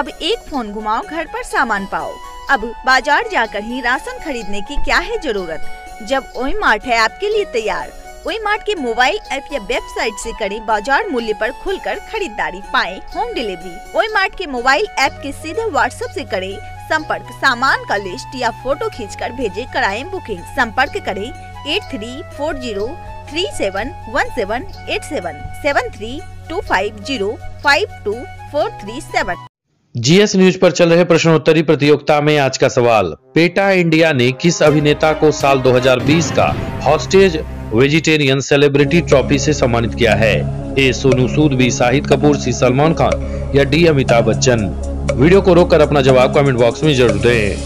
अब एक फ़ोन घुमाओ, घर पर सामान पाओ। अब बाज़ार जाकर ही राशन खरीदने की क्या है ज़रूरत? जब ओई मार्ट है आपके लिए तैयार। ओई मार्ट के मोबाइल ऐप या वेबसाइट से करें बाज़ार मूल्य पर खुलकर खरीदारी, पाए होम डिलीवरी। ओई मार्ट के मोबाइल ऐप के सीधे व्हाट्सएप से करें संपर्क, सामान का लिस्ट या फ़ोटो खींचकर भेजे, कराएँ बुकिंग। संपर्क करें eight three four zero three seven one seven eight seven seven three two five zero five two four three seven. GS news पर चल रहे प्रश्नोत्तरी प्रतियोगिता में आज का सवाल। पेटा इंडिया ने किस अभिनेता को साल 2020 का हॉस्टेज वेजिटेरियन सेलिब्रिटी ट्रॉफी से सम्मानित किया है? A Sonu Sood, B Shahid Kapoor, C Salman Khan या डी अमिताभ बच्चन? वीडियो को रोककर अपना जवाब कमेंट बॉक्स में ज़रूर दें।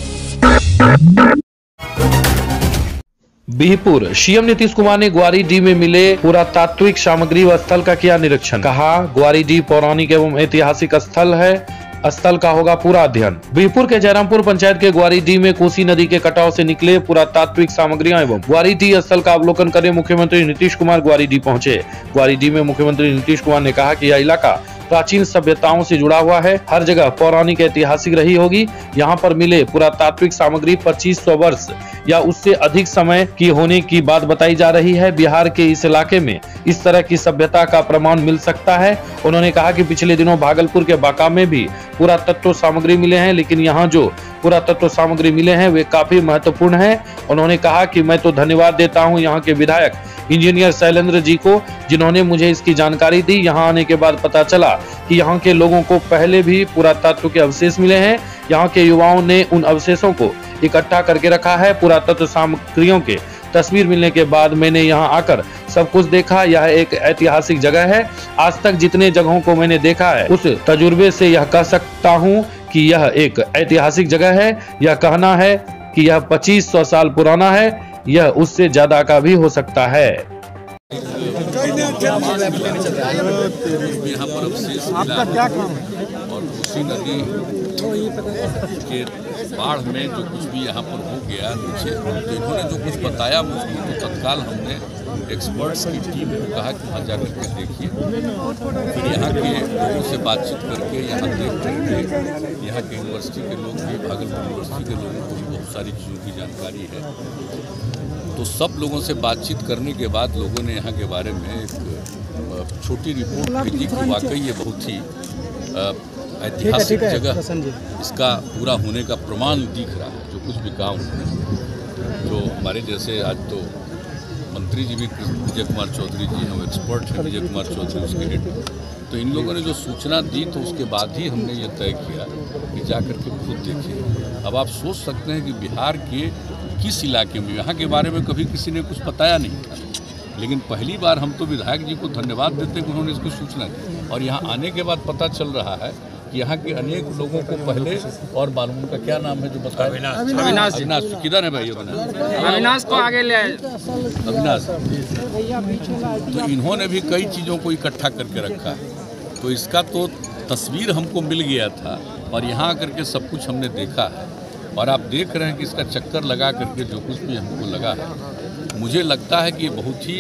बिहपुर, सीएम नीतीश कुमार ने ग्वारी डी में मिले पुरातात्विक सामग्री व स्थल का किया निरीक्षण। कहा, ग्वारी डी पौराणिक एवं ऐतिहासिक स्थल है। स्थल का होगा पूरा अध्ययन। बीरपुर के जयरामपुर पंचायत के ग्वारी डी में कोसी नदी के कटाव से निकले पुरातात्विक सामग्रियाँ एवं ग्वारी डी स्थल का अवलोकन करने मुख्यमंत्री नीतीश कुमार ग्वारी डी पहुँचे। ग्वारी डी में मुख्यमंत्री नीतीश कुमार ने कहा की यह इलाका प्राचीन सभ्यताओं से जुड़ा हुआ है। हर जगह पौराणिक ऐतिहासिक रही होगी। यहाँ पर मिले पुरातात्विक सामग्री 2500 वर्ष या उससे अधिक समय की होने की बात बताई जा रही है। बिहार के इस इलाके में इस तरह की सभ्यता का प्रमाण मिल सकता है। उन्होंने कहा कि पिछले दिनों भागलपुर के बाका में भी पुरातत्व सामग्री मिले हैं, लेकिन यहाँ जो पुरातत्व सामग्री मिले हैं, वे काफ़ी महत्वपूर्ण हैं। उन्होंने कहा कि मैं तो धन्यवाद देता हूँ यहाँ के विधायक इंजीनियर शैलेंद्र जी को, जिन्होंने मुझे इसकी जानकारी दी। यहाँ आने के बाद पता चला कि यहाँ के लोगों को पहले भी पुरातत्व के अवशेष मिले हैं। यहाँ के युवाओं ने उन अवशेषों को इकट्ठा करके रखा है, पुरातत्व सामग्रियों के। तस्वीर मिलने के बाद मैंने यहाँ आकर सब कुछ देखा। यह एक ऐतिहासिक जगह है। आज तक जितने जगहों को मैंने देखा है उस तजुर्बे से यह कह सकता हूँ कि यह एक ऐतिहासिक जगह है। यह कहना है कि यह 2500 साल पुराना है। यह उससे ज़्यादा का भी हो सकता है। मिला क्या काम है? और कोसी नदी के बाढ़ में जो कुछ भी यहाँ पर हो गया नीचे इन्होंने जो कुछ बताया मुझको तो तत्काल हमने एक्सपर्ट्स की टीम को कहा कि वहाँ जाकर के देखिए। फिर यहाँ के लोगों से बातचीत करके यहाँ देख करके यहाँ के यूनिवर्सिटी के लोग भी, भागलपुर यूनिवर्सिटी के लोगों को भी बहुत सारी चीज़ों की जानकारी है। तो सब लोगों से बातचीत करने के बाद लोगों ने यहाँ के बारे में एक छोटी रिपोर्ट भेजी कि वाकई ये बहुत ही ऐतिहासिक जगह इसका पूरा होने का प्रमाण दिख रहा है जो कुछ भी काम जो हमारे जैसे आज तो मंत्री जी भी विजय कुमार चौधरी जी हैं वो एक्सपर्ट हैं विजय कुमार चौधरी उसके हेड तो इन लोगों ने जो सूचना दी तो उसके बाद ही हमने ये तय किया कि जा कर के खुद देखिए। अब आप सोच सकते हैं कि बिहार के किस इलाके में यहाँ के बारे में कभी किसी ने कुछ बताया नहीं था। लेकिन पहली बार हम तो विधायक जी को धन्यवाद देते हैं कि उन्होंने इसकी सूचना दी और यहाँ आने के बाद पता चल रहा है यहाँ के अनेक लोगों को पहले और मालूम उनका क्या नाम है जो बताया? अविनाश। अविनाश। किधर है भाई अविनाश? अविनाश को आगे ले अविनाश तो इन्होंने भी कई चीज़ों को इकट्ठा करके रखा। है तो इसका तो तस्वीर हमको मिल गया था और यहाँ आकर के सब कुछ हमने देखा है। और आप देख रहे हैं कि इसका चक्कर लगा करके जो कुछ भी हमको लगा है। मुझे लगता है कि ये बहुत ही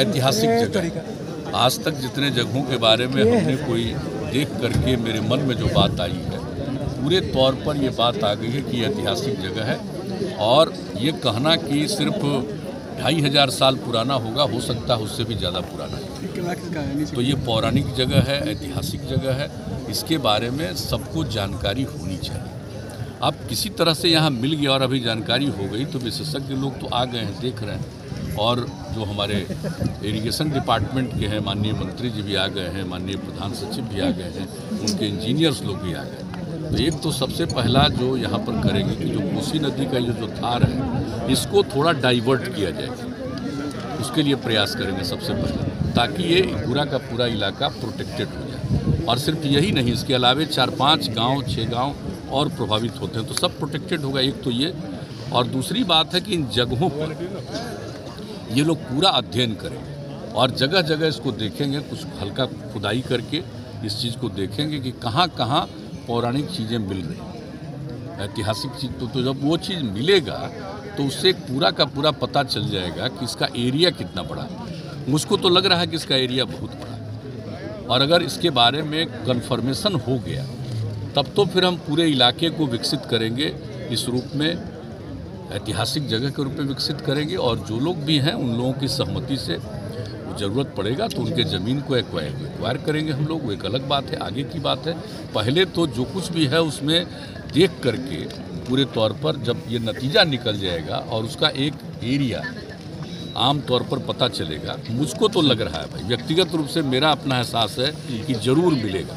ऐतिहासिक जगह आज तक जितने जगहों के बारे में हमने कोई देख करके मेरे मन में जो बात आई है, पूरे तौर पर ये बात आ गई है कि ऐतिहासिक जगह है और ये कहना कि सिर्फ़ ढाई हज़ार साल पुराना होगा, हो सकता है उससे भी ज़्यादा पुराना। है तो ये पौराणिक जगह है, ऐतिहासिक जगह है, इसके बारे में सबको जानकारी होनी चाहिए। अब किसी तरह से यहाँ मिल गया और अभी जानकारी हो गई तो विशेषज्ञ लोग तो आ गए हैं, देख रहे हैं। और जो हमारे इरिगेशन डिपार्टमेंट के हैं, माननीय मंत्री जी भी आ गए हैं, माननीय प्रधान सचिव भी आ गए हैं, उनके इंजीनियर्स लोग भी आ गए तो एक तो सबसे पहला जो यहाँ पर करेंगे कि जो कोसी नदी का ये जो धार है, इसको थोड़ा डाइवर्ट किया जाए। उसके लिए प्रयास करेंगे सबसे पहले, ताकि ये पूरा का पूरा इलाका प्रोटेक्टेड हो जाए। और सिर्फ़ यही नहीं, इसके अलावे चार पाँच गाँव छः गाँव और प्रभावित होते हैं तो सब प्रोटेक्टेड होगा। एक तो ये, और दूसरी बात है कि इन जगहों पर ये लोग पूरा अध्ययन करेंगे और जगह जगह इसको देखेंगे कुछ हल्का खुदाई करके इस चीज़ को देखेंगे कि कहाँ कहाँ पौराणिक चीज़ें मिल रही ऐतिहासिक चीज़ तो, तो जब वो चीज़ मिलेगा तो उससे पूरा का पूरा पता चल जाएगा कि इसका एरिया कितना बड़ा है। मुझको तो लग रहा है कि इसका एरिया बहुत बड़ा है। और अगर इसके बारे में कन्फर्मेशन हो गया तब तो फिर हम पूरे इलाके को विकसित करेंगे इस रूप में ऐतिहासिक जगह के रूप में विकसित करेंगे और जो लोग भी हैं, उन लोगों की सहमति से ज़रूरत पड़ेगा तो उनके ज़मीन को एक्वायर करेंगे हम लोग। वो एक अलग बात है, आगे की बात है। पहले तो जो कुछ भी है, उसमें देख करके पूरे तौर पर जब ये नतीजा निकल जाएगा और उसका एक एरिया आम तौर पर पता चलेगा, मुझको तो लग रहा है भाई, व्यक्तिगत रूप से मेरा अपना एहसास है कि ज़रूर मिलेगा।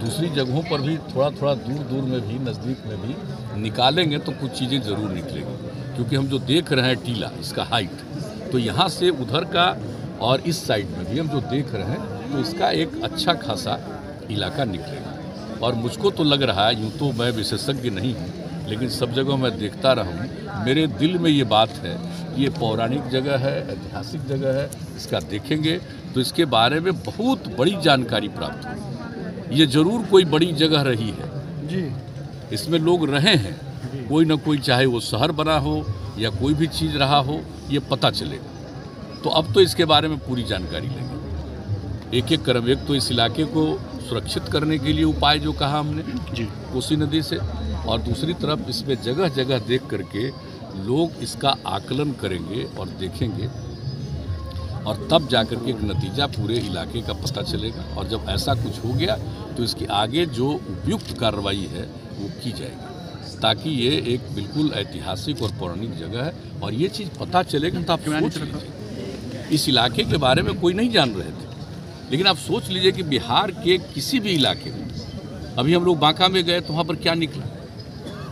दूसरी जगहों पर भी थोड़ा थोड़ा दूर दूर में भी, नज़दीक में भी निकालेंगे तो कुछ चीज़ें ज़रूर निकलेंगी। क्योंकि हम जो देख रहे हैं टीला इसका हाइट तो यहाँ से उधर का और इस साइड में भी हम जो देख रहे हैं तो इसका एक अच्छा खासा इलाका निकलेगा। और मुझको तो लग रहा है यूँ तो मैं विशेषज्ञ नहीं हूँ लेकिन सब जगह मैं देखता रहा हूँ मेरे दिल में ये बात है कि ये पौराणिक जगह है ऐतिहासिक जगह है इसका देखेंगे तो इसके बारे में बहुत बड़ी जानकारी प्राप्त होगी। ये ज़रूर कोई बड़ी जगह रही है। जी। इसमें लोग रहे हैं कोई ना कोई चाहे वो शहर बना हो या कोई भी चीज़ रहा हो ये पता चलेगा। तो अब तो इसके बारे में पूरी जानकारी लेंगे। एक एक कर्म एक तो इस इलाके को सुरक्षित करने के लिए उपाय जो कहा हमने जी। कोसी नदी से और दूसरी तरफ़ इसमें जगह जगह देख करके लोग इसका आकलन करेंगे और देखेंगे और तब जाकर के एक नतीजा पूरे इलाके का पता चलेगा और जब ऐसा कुछ हो गया तो इसकी आगे जो उपयुक्त कार्रवाई है वो की जाएगी। ताकि ये एक बिल्कुल ऐतिहासिक और पौराणिक जगह है और ये चीज़ पता चलेगा तो आप सोच लीजिए। इस इलाके के बारे में कोई नहीं जान रहे थे। लेकिन आप सोच लीजिए कि बिहार के किसी भी इलाके में अभी हम लोग बांका में गए तो वहाँ पर क्या निकला?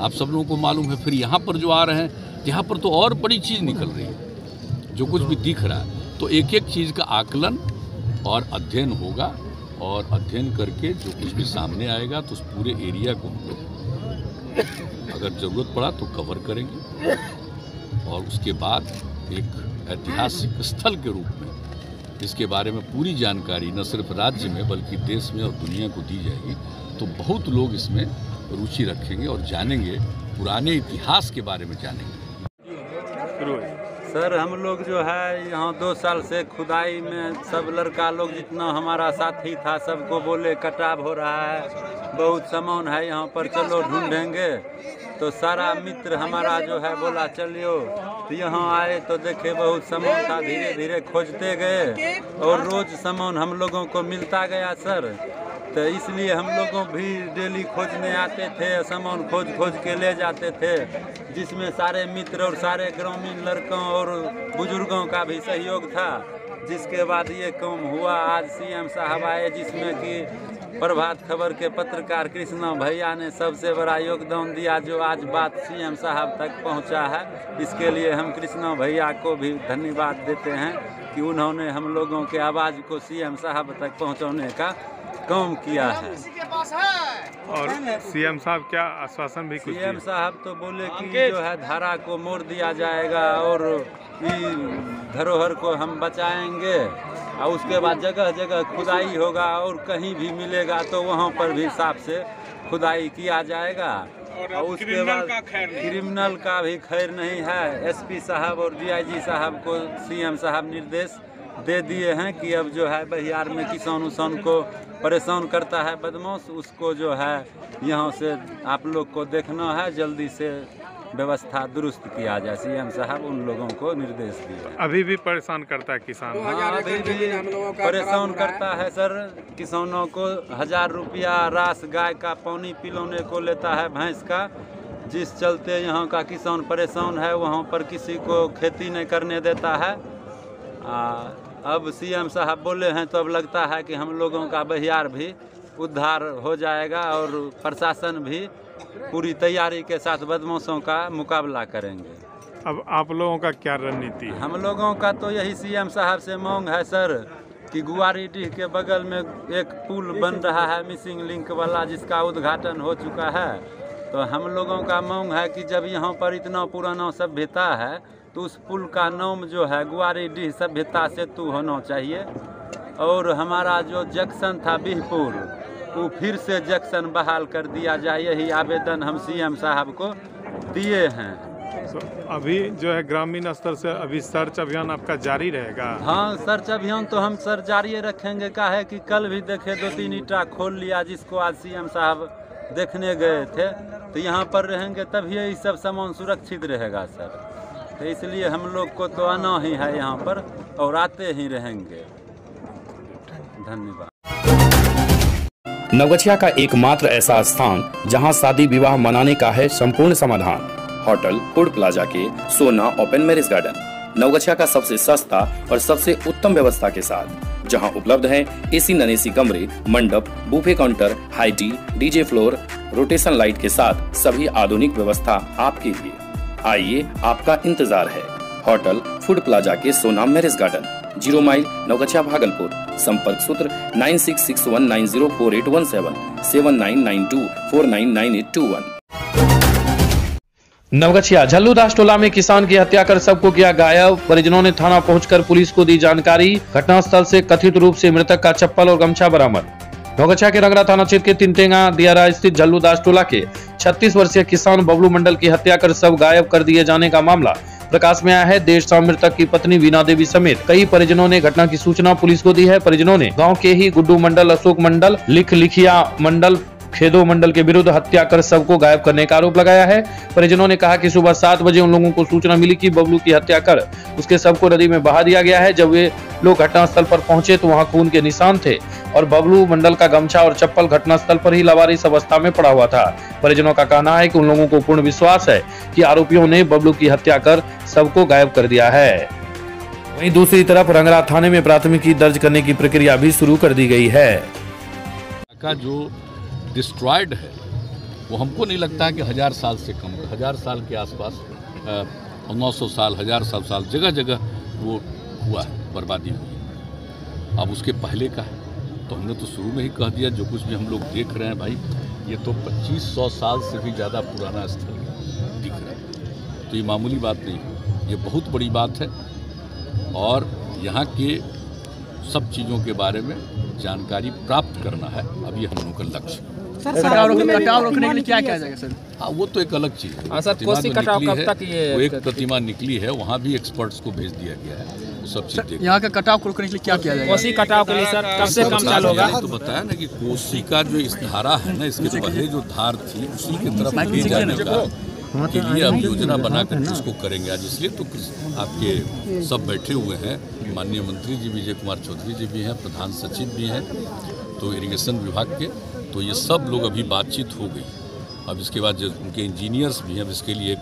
आप सब लोगों को मालूम है फिर यहाँ पर जो आ रहे हैं यहाँ पर तो और बड़ी चीज़ निकल रही है जो कुछ भी दिख रहा है। तो एक एक चीज़ का आकलन और अध्ययन होगा और अध्ययन करके जो कुछ भी सामने आएगा तो उस पूरे एरिया को हम लोग अगर ज़रूरत पड़ा तो कवर करेंगे। और उसके बाद एक ऐतिहासिक स्थल के रूप में इसके बारे में पूरी जानकारी न सिर्फ़ राज्य में, बल्कि देश में और दुनिया को दी जाएगी तो बहुत लोग इसमें रुचि रखेंगे और जानेंगे, पुराने इतिहास के बारे में जानेंगे। सर, हम लोग जो है, यहाँ दो साल से खुदाई में सब लड़का लोग जितना हमारा साथी था, सबको बोले कटाव हो रहा है, बहुत सामान है यहाँ पर, चलो ढूंढेंगे। तो सारा मित्र हमारा जो है बोला, चलियो। तो यहाँ आए तो देखे बहुत सामान था धीरे धीरे खोजते गए और रोज सामान हम लोगों को मिलता गया, सर। तो इसलिए हम लोगों भी डेली खोजने आते थे, सामान खोज खोज के ले जाते थे, जिसमें सारे मित्र और सारे ग्रामीण लड़कों और बुज़ुर्गों का भी सहयोग था। जिसके बाद ये काम हुआ, आज सीएम साहब आए, जिसमें कि प्रभात खबर के पत्रकार कृष्णा भैया ने सबसे बड़ा योगदान दिया, जो आज बात सीएम साहब तक पहुँचा है। इसके लिए हम कृष्णा भैया को भी धन्यवाद देते हैं कि उन्होंने हम लोगों के आवाज़ को सीएम साहब तक पहुँचाने का काम किया है। और सीएम साहब क्या आश्वासन भी कुछ सीएम साहब तो बोले कि जो है धारा को मोड़ दिया जाएगा और धरोहर को हम बचाएँगे। और उसके बाद जगह जगह खुदाई होगा और कहीं भी मिलेगा तो वहाँ पर भी साफ़ से खुदाई किया जाएगा। और उसके बाद क्रिमिनल का भी खैर नहीं है। एसपी साहब और डीआईजी साहब को सीएम साहब निर्देश दे दिए हैं कि अब जो है बिहार में किसान उसान को परेशान करता है बदमाश उसको जो है यहाँ से आप लोग को देखना है जल्दी से व्यवस्था दुरुस्त किया जाए। सीएम साहब उन लोगों को निर्देश दिए अभी भी परेशान करता है किसान। हाँ अभी भी परेशान करता है सर किसानों को हज़ार रुपया रास गाय का पानी पिलाने को लेता है भैंस का। जिस चलते यहाँ का किसान परेशान है वहाँ पर किसी को खेती नहीं करने देता है। आ, अब सीएम साहब बोले हैं तो अब लगता है कि हम लोगों का बिहार भी उद्धार हो जाएगा और प्रशासन भी पूरी तैयारी के साथ बदमाशों का मुकाबला करेंगे। अब आप लोगों का क्या रणनीति है? हम लोगों का तो यही सीएम साहब से मांग है सर कि गुआरीडीह के बगल में एक पुल बन रहा है मिसिंग लिंक वाला जिसका उद्घाटन हो चुका है। तो हम लोगों का मांग है कि जब यहाँ पर इतना पुराना सभ्यता है तो उस पुल का नाम जो है गुआरीडीह सभ्यता सेतु होना चाहिए। और हमारा जो जंक्शन था बिहपुर वो फिर से जंक्शन बहाल कर दिया जाए यही आवेदन हम सीएम साहब को दिए हैं। तो अभी जो है ग्रामीण स्तर से अभी सर्च अभियान आपका जारी रहेगा। हाँ सर्च अभियान तो हम सर जारी रखेंगे। का है कि कल भी देखे दो तीन ईटा खोल लिया जिसको आज सीएम साहब देखने गए थे। तो यहाँ पर रहेंगे तभी ये सब सामान सुरक्षित रहेगा सर। तो इसलिए हम लोग को तो आना ही है यहाँ पर और आते ही रहेंगे। धन्यवाद। नवगछिया का एकमात्र ऐसा स्थान जहाँ शादी विवाह मनाने का है संपूर्ण समाधान। होटल, फ़ूड प्लाजा के सोना ओपन मैरिज गार्डन, नवगछिया का सबसे सस्ता और सबसे उत्तम व्यवस्था के साथ, जहाँ उपलब्ध है एसी नन एसी कमरे, मंडप, buffet counter high tea DJ floor, rotation light के साथ सभी आधुनिक व्यवस्था आपके लिए। आइए आपका इंतज़ार है। होटल फ़ूड प्लाजा के Sona marriage garden, zero mile, Naugachhia Bhagalpur. संपर्क सूत्र nine six six one nine zero four eight one seven seven nine nine two four nine nine eight two one. Naugachhia Jhalludas Tola में किसान की हत्या कर सबको किया गायब। परिजनों ने थाना पहुंचकर पुलिस को दी जानकारी। घटनास्थल से कथित रूप से मृतक का चप्पल और गमछा बरामद। नवगछिया के रंगरा थाना क्षेत्र के तिनटेगा दियारा स्थित झल्लूदास टोला के 36 वर्षीय किसान बबलू मंडल की हत्या कर सब गायब कर दिए जाने का मामला प्रकाश में आया है। देश शाम मृतक की पत्नी वीना देवी समेत कई परिजनों ने घटना की सूचना पुलिस को दी है। परिजनों ने गाँव के ही गुड्डू मंडल, अशोक मंडल, लिख लिखिया मंडल खेदो मंडल के विरुद्ध हत्या कर सबको गायब करने का आरोप लगाया है। परिजनों ने कहा कि सुबह सात बजे उन लोगों को सूचना मिली कि बबलू की हत्या कर उसके शव को नदी में बहा दिया गया है। जब वे लोग घटनास्थल पर पहुँचे तो वहाँ खून के निशान थे और बबलू मंडल का गमछा और चप्पल घटनास्थल पर ही लावारिस अवस्था में पड़ा हुआ था। परिजनों का कहना है कि उन लोगों को पूर्ण विश्वास है कि आरोपियों ने बबलू की हत्या कर सबको गायब कर दिया है। वहीं दूसरी तरफ़ रंगरा थाने में प्राथमिकी दर्ज करने की प्रक्रिया भी शुरू कर दी गई है। का जो डिस्ट्रॉयड है, वो हमको नहीं लगता है कि हज़ार साल से कम हज़ार साल के आसपास नौ सौ साल, हज़ार साल साल जगह जगह वो हुआ है, बर्बादी हुई अब उसके पहले का है तो हमने तो शुरू में ही कह दिया, जो कुछ भी हम लोग देख रहे हैं भाई, ये तो 2500 साल से भी ज़्यादा पुराना स्थल दिख रहा है। तो ये मामूली बात नहीं ये बहुत बड़ी बात है, और यहाँ के सब चीज़ों के बारे में जानकारी प्राप्त करना है अभी हम लोगों का लक्ष्य कटाव कटाव रोकने के लिए क्या किया जाएगा सर? हाँ वो तो एक अलग चीज़ है। हाँ, सर, कोसी कटाव कब तक ये- वो एक प्रतिमा निकली है वहाँ भी एक्सपर्ट्स को भेज दिया गया है सब चीज़ यहाँ का कटाव को रोकने के लिए क्या किया जाएगा? कोसी कटाव के लिए सर कब से काम चालू होगा? तो बताया ना कि कोसी का जो इस धारा है ना इसके पहले जो धार थी उसी की तरफ़ ले जाने का के लिए अब योजना बना कर इसको करेंगे आज इसलिए तो आपके सब बैठे हुए हैं। माननीय मंत्री जी विजय कुमार चौधरी जी भी हैं प्रधान सचिव भी हैं तो इरिगेशन विभाग के तो ये सब लोग अभी बातचीत हो गई। अब इसके बाद जो उनके इंजीनियर्स भी हैं अब इसके लिए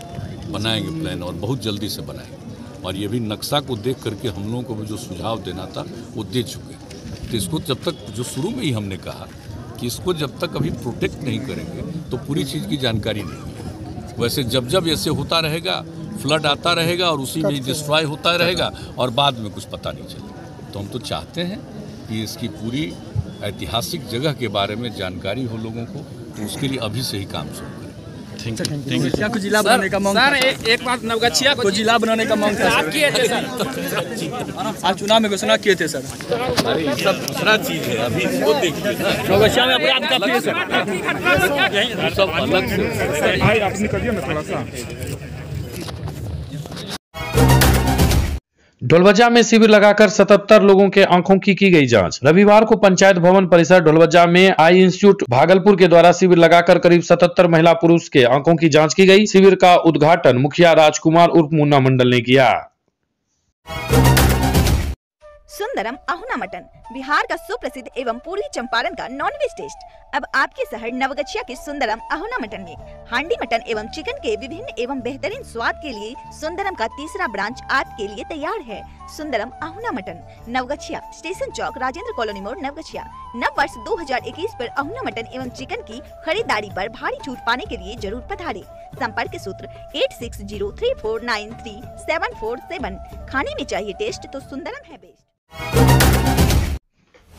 बनाएँगे प्लान और बहुत जल्दी से बनाएँगे। और ये भी नक्शा को देख करके हम लोगों को भी जो सुझाव देना था वो दे चुके हैं। तो इसको जब तक जो शुरू में ही हमने कहा कि इसको जब तक अभी प्रोटेक्ट नहीं करेंगे तो पूरी चीज़ की जानकारी नहीं है। वैसे जब जब ऐसे होता रहेगा फ्लड आता रहेगा और उसी में डिस्ट्रॉय होता रहेगा और बाद में कुछ पता नहीं चलेगा। तो हम तो चाहते हैं कि इसकी पूरी ऐतिहासिक जगह के बारे में जानकारी हो लोगों को तो उसके लिए अभी से ही काम शुरू करें। क्या कुछ जिला बनाने का मांग सर एक, बात नवगछिया को जिला बनाने का मांग था आप किए थे सर आज चुनाव में घोषणा किए थे सर अरे ये सब दूसरा चीज़ है अभी इसको देखिए नवगछिया में अपराध काफ़ी है सर सब अलग से भाई आप निकलिए ना थोड़ा सा ढोलबज्जा में शिविर लगाकर 77 लोगों के आँखों की की गई जाँच। रविवार को पंचायत भवन परिसर ढोलवजा में आई इंस्टीट्यूट भागलपुर के द्वारा शिविर लगाकर करीब 77 महिला पुरुष के आँखों की जाँच की गई। शिविर का उद्घाटन मुखिया राजकुमार उर्फ़ मुन्ना मंडल ने किया। सुंदरम अहुना मटन। बिहार का सुप्रसिद्ध एवं पूर्वी चंपारण का नॉन वेज टेस्ट अब आपके शहर नवगछिया के सुंदरम अहुना मटन में। हांडी मटन एवं चिकन के विभिन्न एवं बेहतरीन स्वाद के लिए सुंदरम का तीसरा ब्रांच आपके लिए तैयार है। सुंदरम अहुना मटन, नवगछिया, स्टेशन चौक, राजेंद्र कॉलोनी मोड़, नवगछिया। नव वर्ष 2021 पर अहुना मटन एवं चिकन की खरीदारी पर भारी छूट पाने के लिए ज़रूर पधारे। संपर्क सूत्र eight six zero three four nine three seven four seven खाने में चाहिए टेस्ट तो सुंदरम है बेस्ट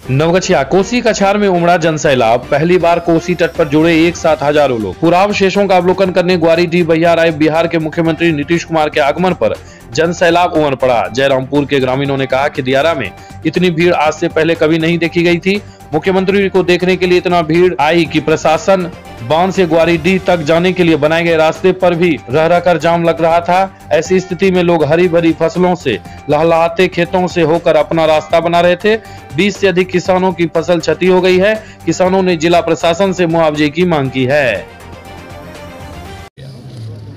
नवगछिया, कोसी कछार में उमड़ा जन सैलाब पहली बार कोसी तट पर जुड़े एक साथ हज़ारों लोग। पुरावशेषों का अवलोकन करने ग्वारी डी भैया राय बिहार के मुख्यमंत्री नीतीश कुमार के आगमन पर जन सैलाब उमड़ पड़ा। जयरामपुर के ग्रामीणों ने कहा कि दियारा में इतनी भीड़ आज से पहले कभी नहीं देखी गई थी। मुख्यमंत्री को देखने के लिए इतना भीड़ आई कि प्रशासन बाँध से ग्वारीडीह तक जाने के लिए बनाए गए रास्ते पर भी रह रह कर जाम लग रहा था। ऐसी स्थिति में लोग हरी भरी फ़सलों से, लहलहाते खेतों से होकर अपना रास्ता बना रहे थे। 20 से अधिक किसानों की फ़सल क्षति हो गई है। किसानों ने जिला प्रशासन से मुआवजे की मांग की है।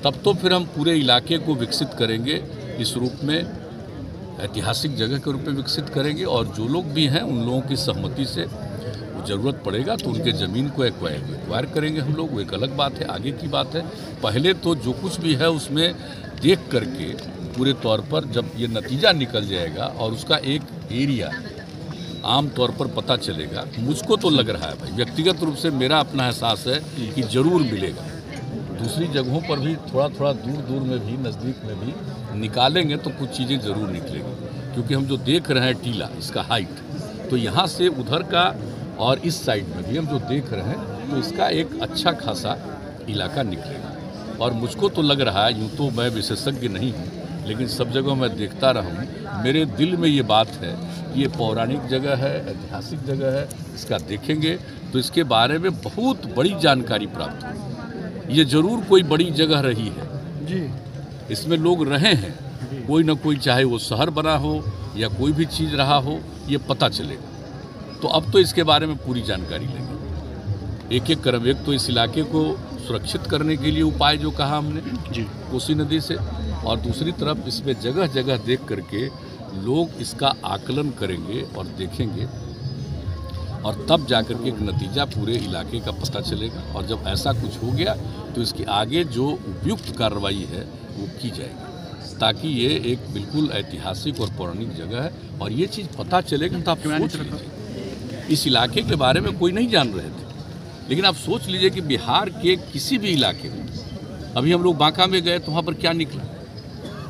तब तो फिर हम पूरे इलाके को विकसित करेंगे। इस रूप में ऐतिहासिक जगह के रूप में विकसित करेंगे और जो लोग भी हैं, उन लोगों की सहमति से ज़रूरत पड़ेगा तो उनके ज़मीन को एक्वायर करेंगे हम लोग। वो एक अलग बात है, आगे की बात है। पहले तो जो कुछ भी है, उसमें देख करके पूरे तौर पर जब ये नतीजा निकल जाएगा और उसका एक एरिया आम तौर पर पता चलेगा, मुझको तो लग रहा है भाई, व्यक्तिगत रूप से मेरा अपना एहसास है कि ज़रूर मिलेगा। दूसरी जगहों पर भी थोड़ा थोड़ा दूर दूर में भी, नज़दीक में भी निकालेंगे तो कुछ चीज़ें ज़रूर निकलेंगी। क्योंकि हम जो देख रहे हैं टीला, इसका हाइट तो यहाँ से उधर का और इस साइड में भी हम जो देख रहे हैं तो इसका एक अच्छा खासा इलाका निकलेगा। और मुझको तो लग रहा है, यूँ तो मैं विशेषज्ञ नहीं हूँ, लेकिन सब जगह मैं देखता रहा हूँ, मेरे दिल में ये बात है कि ये पौराणिक जगह है, ऐतिहासिक जगह है, इसका देखेंगे तो इसके बारे में बहुत बड़ी जानकारी प्राप्त होगी। ये ज़रूर कोई बड़ी जगह रही है। जी। इसमें लोग रहे हैं। कोई ना कोई चाहे वो शहर बना हो या कोई भी चीज़ रहा हो ये पता चलेगा। तो अब तो इसके बारे में पूरी जानकारी लेंगे। एक एक क्रम एक तो इस इलाके को सुरक्षित करने के लिए उपाय जो कहा हमने जी। कोसी नदी से और दूसरी तरफ़ इसमें जगह जगह देख करके लोग इसका आकलन करेंगे और देखेंगे। और तब जाकर के एक नतीजा पूरे इलाके का पता चलेगा। और जब ऐसा कुछ हो गया तो इसके आगे जो उपयुक्त कार्रवाई है वो की जाएगी ताकि ये एक बिल्कुल ऐतिहासिक और पौराणिक जगह है और ये चीज़ पता चलेगा तो आप सोच लीजिए। इस इलाके के बारे में कोई नहीं जान रहे थे लेकिन आप सोच लीजिए कि बिहार के किसी भी इलाके में अभी हम लोग बांका में गए तो वहाँ पर क्या निकला?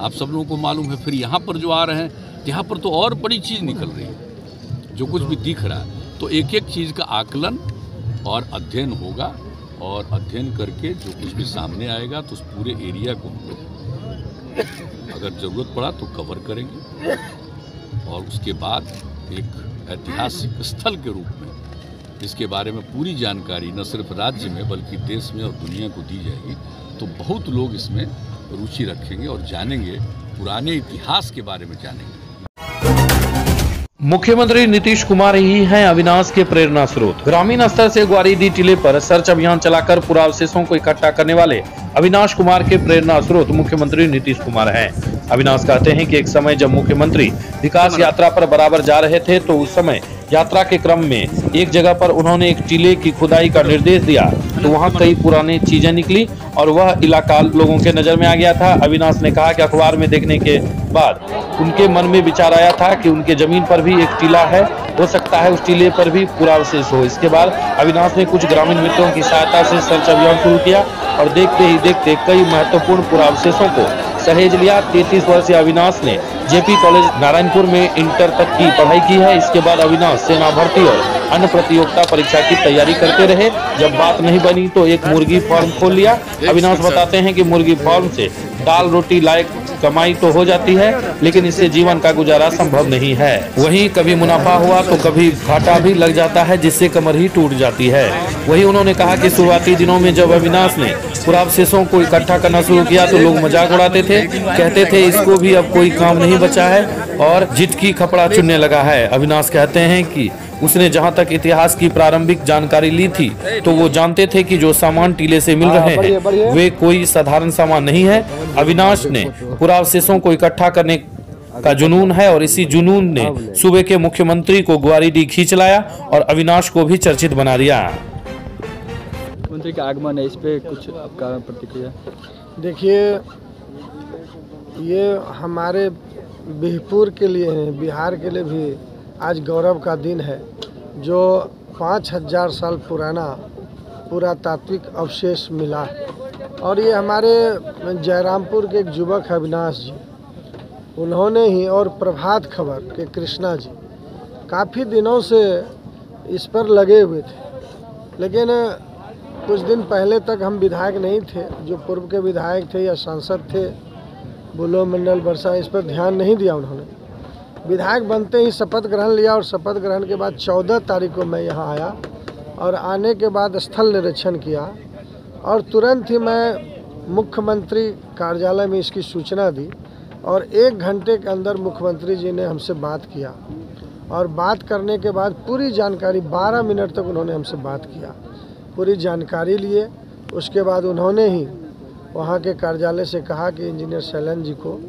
आप सब लोगों को मालूम है फिर यहाँ पर जो आ रहे हैं यहाँ पर तो और बड़ी चीज़ निकल रही है जो कुछ भी दिख रहा है। तो एक एक चीज़ का आकलन और अध्ययन होगा और अध्ययन करके जो कुछ भी सामने आएगा तो उस पूरे एरिया को अगर ज़रूरत पड़ा तो कवर करेंगे। और उसके बाद एक ऐतिहासिक स्थल के रूप में इसके बारे में पूरी जानकारी न सिर्फ़ राज्य में, बल्कि देश में और दुनिया को दी जाएगी तो बहुत लोग इसमें रुचि रखेंगे और जानेंगे, पुराने इतिहास के बारे में जानेंगे। मुख्यमंत्री नीतीश कुमार ही हैं अविनाश के प्रेरणा स्रोत। ग्रामीण स्तर से ग्वारीडी टिले पर सर्च अभियान चलाकर पूरा अवशेषों को इकट्ठा करने वाले अविनाश कुमार के प्रेरणा स्रोत मुख्यमंत्री नीतीश कुमार हैं। अविनाश कहते हैं कि एक समय जब मुख्यमंत्री विकास यात्रा पर बराबर जा रहे थे तो उस समय यात्रा के क्रम में एक जगह पर उन्होंने एक टीले की खुदाई का निर्देश दिया। तो वहाँ कई पुरानी चीज़ें निकली और वह इलाका लोगों के नज़र में आ गया था। अविनाश ने कहा कि अखबार में देखने के बाद उनके मन में विचार आया था कि उनके ज़मीन पर भी एक टीला है। हो सकता है उस टीले पर भी पूरा अवशेष हो। इसके बाद अविनाश ने कुछ ग्रामीण मित्रों की सहायता से सर्च अभियान शुरू किया और देखते ही देखते कई महत्वपूर्ण पुरावशेषों को सहेज लिया। तैतीस वर्षीय अविनाश ने जेपी कॉलेज नारायणपुर में इंटर तक की पढ़ाई की है। इसके बाद अविनाश सेना भर्ती और अन्य प्रतियोगिता परीक्षा की तैयारी करते रहे। जब बात नहीं बनी तो एक मुर्गी फार्म खोल लिया। अविनाश बताते हैं कि मुर्गी फार्म से दाल रोटी लायक कमाई तो हो जाती है, लेकिन इससे जीवन का गुजारा संभव नहीं है। वहीं कभी मुनाफा हुआ तो कभी घाटा भी लग जाता है, जिससे कमर ही टूट जाती है। वहीं उन्होंने कहा कि शुरुआती दिनों में जब अविनाश ने पुरावशेषों को इकट्ठा करना शुरू किया तो लोग मज़ाक उड़ाते थे कहते थे इसको भी अब कोई काम नहीं बचा है और जिटकी खपड़ा चुनने लगा है। अविनाश कहते हैं कि उसने जहाँ तक इतिहास की प्रारंभिक जानकारी ली थी तो वो जानते थे कि जो सामान टीले से मिल रहे हैं वे कोई साधारण सामान नहीं है। अविनाश ने पुरावशेषों को इकट्ठा करने का जुनून है और इसी जुनून ने सूबे के मुख्यमंत्री को ग्वारीडी खींच लाया और अविनाश को भी चर्चित बना दिया। मंत्री का आगमन है, इस पर कुछ आपका प्रतिक्रिया? देखिए, ये हमारे बिहपुर के लिए हैं, बिहार के लिए भी आज गौरव का दिन है, जो पाँच हज़ार साल पुराना पुरातात्विक अवशेष मिला है। और ये हमारे जयरामपुर के एक युवक है अविनाश जी, उन्होंने ही और प्रभात खबर के कृष्णा जी, काफ़ी दिनों से इस पर लगे हुए थे। लेकिन कुछ दिन पहले तक हम विधायक नहीं थे, जो पूर्व के विधायक थे या सांसद थे, बुलो मंडल वर्षा इस पर ध्यान नहीं दिया उन्होंने। विधायक बनते ही शपथ ग्रहण लिया और शपथ ग्रहण के बाद चौदह तारीख को मैं यहाँ आया और आने के बाद स्थल निरीक्षण किया और तुरंत ही मैं मुख्यमंत्री कार्यालय में इसकी सूचना दी और एक घंटे के अंदर मुख्यमंत्री जी ने हमसे बात किया और बात करने के बाद पूरी जानकारी 12 मिनट तक उन्होंने हमसे बात किया। पूरी जानकारी लिए, उसके बाद उन्होंने ही वहाँ के कार्यालय से कहा कि इंजीनियर शैलन जी को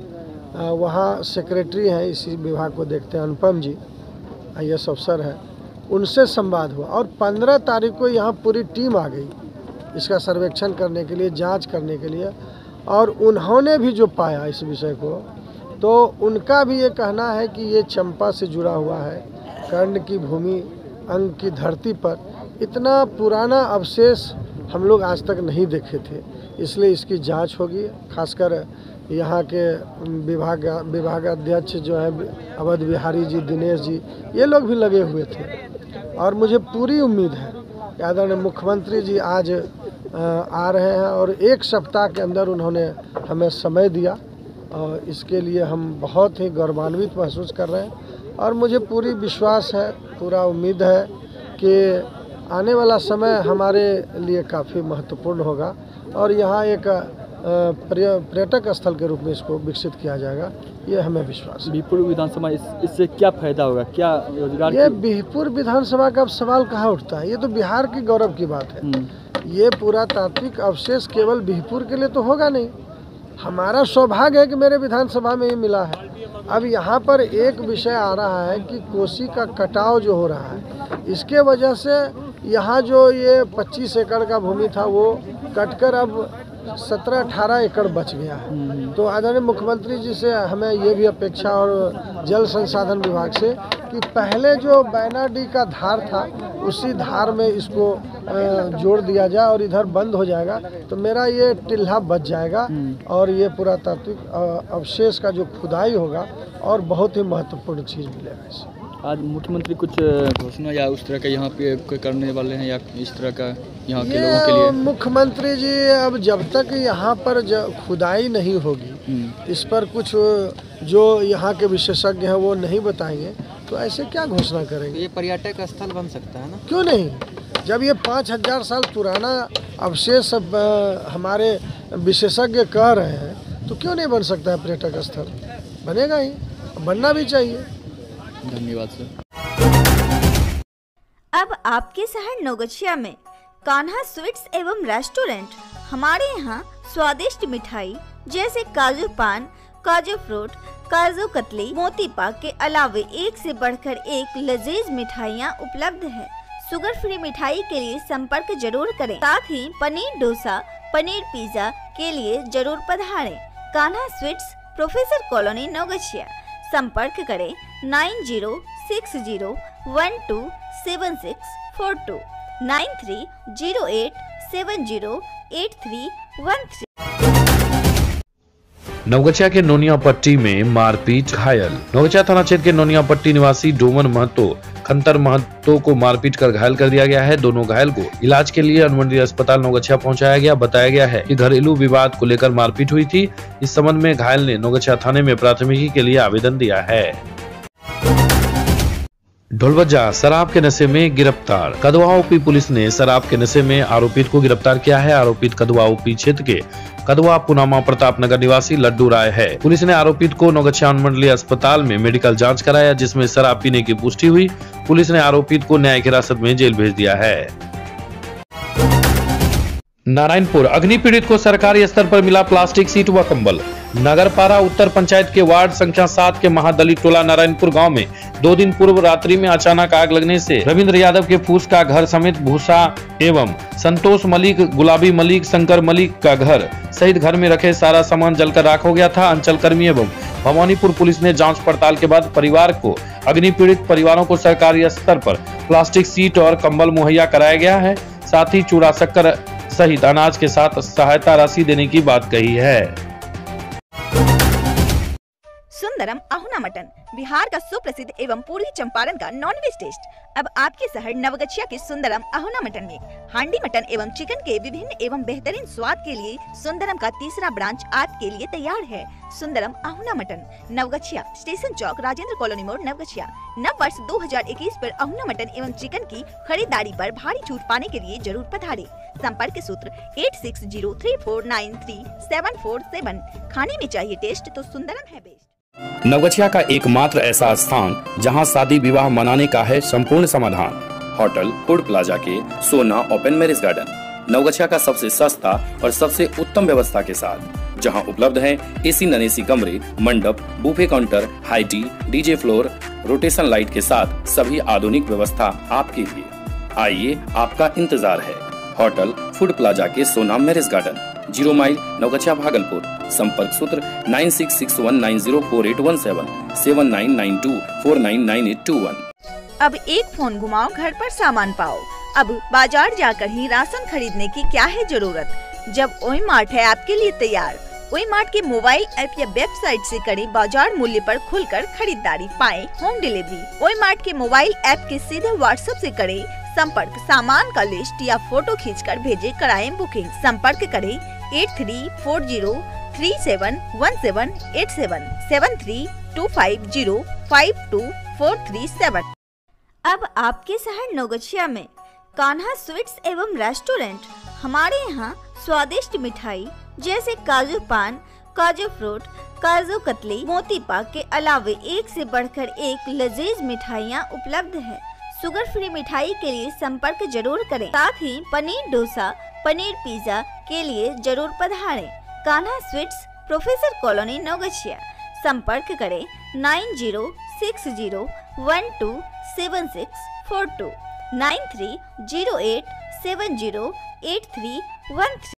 वहाँ सेक्रेटरी हैं, इसी विभाग को देखते हैं, अनुपम जी आई एस अफसर है, उनसे संवाद हुआ और पंद्रह तारीख को यहाँ पूरी टीम आ गई इसका सर्वेक्षण करने के लिए, जाँच करने के लिए और उन्होंने भी जो पाया इस विषय को तो उनका भी ये कहना है कि ये चंपा से जुड़ा हुआ है, कर्ण की भूमि, अंग की धरती पर इतना पुराना अवशेष हम लोग आज तक नहीं देखे थे। इसलिए इसकी जाँच होगी, खासकर यहाँ के विभाग, विभागाध्यक्ष जो है, अवध बिहारी जी, दिनेश जी, ये लोग भी लगे हुए थे। और मुझे पूरी उम्मीद है कि आदरणीय मुख्यमंत्री जी आज आ रहे हैं और एक सप्ताह के अंदर उन्होंने हमें समय दिया और इसके लिए हम बहुत ही गौरवान्वित महसूस कर रहे हैं। और मुझे पूरी विश्वास है, पूरा उम्मीद है कि आने वाला समय हमारे लिए काफ़ी महत्वपूर्ण होगा और यहाँ एक पर्यटक स्थल के रूप में इसको विकसित किया जाएगा ये हमें विश्वास है। बीपुर विधानसभा इस, इससे क्या फ़ायदा होगा? क्या रोज़गार ये बिहपुर विधानसभा का अब सवाल कहाँ उठता है? ये तो बिहार की गौरव की बात है। हम्म, ये पुरातात्विक अवशेष केवल बिहपुर के लिए तो होगा नहीं। हमारा सौभाग्य है कि मेरे विधानसभा में ये मिला है। अब यहाँ पर एक विषय आ रहा है कि कोसी का कटाव जो हो रहा है इसके वजह से यहाँ जो ये 25 एकड़ का भूमि था वो कटकर अब 17-18 एकड़ बच गया है। तो आदरणीय मुख्यमंत्री जी से हमें ये भी अपेक्षा और जल संसाधन विभाग से कि पहले जो बैनाडी का धार था उसी धार में इसको जोड़ दिया जाए और इधर बंद हो जाएगा तो मेरा ये टिल्हा बच जाएगा और ये पुरातात्विक अवशेष का जो खुदाई होगा और बहुत ही महत्वपूर्ण चीज़ मिलेगा इससे। आज मुख्यमंत्री कुछ घोषणा या उस तरह का यहाँ पे करने वाले हैं या इस तरह का यहाँ के लोगों के लिए? मुख्यमंत्री जी अब जब तक यहाँ पर खुदाई नहीं होगी हम्म, इस पर कुछ जो यहाँ के विशेषज्ञ हैं वो नहीं बताएँगे तो ऐसे क्या घोषणा करेंगे? ये पर्यटक स्थल बन सकता है ना? क्यों नहीं? जब ये पाँच हज़ार साल पुराना अवशेष हमारे विशेषज्ञ कह रहे हैं तो क्यों नहीं बन सकता है पर्यटक स्थल? बनेगा ही बनना भी चाहिए। धन्यवाद सर अब आपके शहर नौगछिया में कान्हा स्वीट्स एवं रेस्टोरेंट, हमारे यहाँ स्वादिष्ट मिठाई, जैसे काजू पान, काजू फ्रूट, काजू कतली, मोती पाक के अलावे एक से बढ़कर एक लजीज मिठाइयाँ उपलब्ध है। शुगर फ्री मिठाई के लिए संपर्क ज़रूर करें। साथ ही पनीर डोसा, पनीर पिज्जा के लिए ज़रूर पधारें। Kanha sweets, professor colony Naugachhia. संपर्क करें nine zero six zero one two seven six four two, nine three zero eight seven zero eight three one three. Naugachhia के नोनिया पट्टी में मारपीट घायल। नवगछिया थाना क्षेत्र के नोनिया पट्टी निवासी डोमन महतो, खंतर महतो को मारपीट कर घायल कर दिया गया है। दोनों घायल को इलाज के लिए अनुमंडलीय अस्पताल नवगछिया पहुँचाया गया। बताया गया है कि घरेलू विवाद को लेकर मारपीट हुई थी। इस संबंध में घायल ने नवगछिया थाने में प्राथमिकी के लिए आवेदन दिया है। ढोलबज्जा, शराब के नशे में गिरफ़्तार। कदवा ओपी पुलिस ने शराब के नशे में आरोपित को गिरफ़्तार किया है। आरोपित कदवा ओपी क्षेत्र के कदवा पुनामा प्रताप नगर निवासी लड्डू राय है। पुलिस ने आरोपित को नौगछिया अनुमंडलीय अस्पताल में मेडिकल जाँच कराया, जिसमें शराब पीने की पुष्टि हुई। पुलिस ने आरोपित को न्यायिक हिरासत में जेल भेज दिया है। नारायणपुर, अग्नि पीड़ित को सरकारी स्तर पर मिला प्लास्टिक सीट व कंबल। नगरपारा उत्तर पंचायत के वार्ड संख्या सात के महादलित टोला नारायणपुर गाँव में दो दिन पूर्व रात्रि में अचानक आग लगने से रविंद्र यादव के फूस का घर समेत भूसा एवं संतोष मलिक, गुलाबी मलिक, शंकर मलिक का घर सहित घर में रखे सारा सामान जलकर राख हो गया था। अंचल कर्मी एवं भवानीपुर पुलिस ने जाँच पड़ताल के बाद परिवार को, अग्नि पीड़ित परिवारों को सरकारी स्तर पर प्लास्टिक सीट और कंबल मुहैया कराया गया है। साथ ही चूड़ा शक्कर सहित अनाज के साथ सहायता राशि देने की बात कही है। सुंदरम अहुना मटन, बिहार का सुप्रसिद्ध एवं पूर्वी चंपारण का नॉनवेज टेस्ट अब आपके शहर नवगछिया के सुंदरम अहुना मटन में, हांडी मटन एवं चिकन के विभिन्न एवं बेहतरीन स्वाद के लिए सुंदरम का तीसरा ब्रांच आपके लिए तैयार है। सुंदरम अहुना मटन, नवगछिया, स्टेशन चौक, राजेंद्र कॉलोनी मोड़, नवगछिया। नव वर्ष 2021 पर अहुना मटन एवं चिकन की खरीदारी पर भारी छूट पाने के लिए ज़रूर पधारे। संपर्क सूत्र eight six zero three four nine three seven four seven खाने में चाहिए टेस्ट तो सुंदरम है बेस्ट। नवगछिया का एकमात्र ऐसा स्थान जहाँ शादी विवाह मनाने का है संपूर्ण समाधान। होटल, फ़ूड प्लाजा के सोना ओपन मैरिज गार्डन, नवगछिया का सबसे सस्ता और सबसे उत्तम व्यवस्था के साथ, जहाँ उपलब्ध है एसी ननेसी कमरे, मंडप, buffet counter high tea DJ floor rotation light के साथ सभी आधुनिक व्यवस्था आपके लिए। आइए आपका इंतज़ार है। होटल, फ़ूड प्लाजा के Sona marriage garden. Zero mile, Naugachhia Bhagalpur. संपर्क सूत्र nine six six one nine zero four eight one seven seven nine nine two four nine nine eight two one. अब एक फ़ोन घुमाओ, घर पर सामान पाओ। अब बाज़ार जाकर ही राशन खरीदने की क्या है ज़रूरत? जब ओई मार्ट है आपके लिए तैयार। ओई मार्ट के मोबाइल ऐप या वेबसाइट से करें बाज़ार मूल्य पर खुलकर खरीदारी, पाए होम डिलीवरी। ओई मार्ट के मोबाइल ऐप के सीधे व्हाट्सएप से करें संपर्क, सामान का लिस्ट या फ़ोटो खींचकर भेजे, कराएँ बुकिंग। संपर्क करें eight three four zero three seven one seven eight seven seven three two five zero five two four three seven अब आपके शहर नौगछिया में कान्हा स्वीट्स एवं रेस्टोरेंट, हमारे यहाँ स्वादिष्ट मिठाई, जैसे काजू पान, काजू फ्रूट, काजू कतली, मोती पाक के अलावे एक से बढ़कर एक लजीज मिठाइयाँ उपलब्ध है। शुगर फ्री मिठाई के लिए संपर्क ज़रूर करें। साथ ही पनीर डोसा, पनीर पिज्जा के लिए ज़रूर पधारें। Kanha sweets, professor colony Naugachhia संपर्क करें nine zero six zero one two seven six four two. Nine three zero eight seven zero eight three one three.